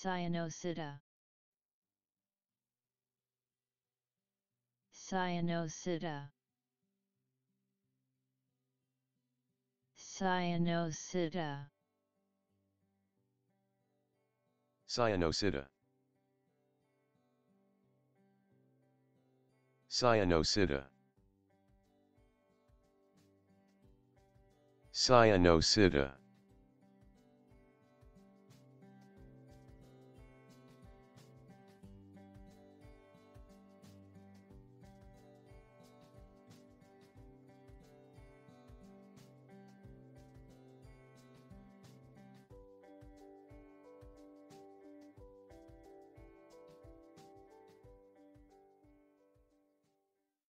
Cyanocida. Cyanocida. Cyanocida. Cyanocida. Cyanocida. Cyanocida.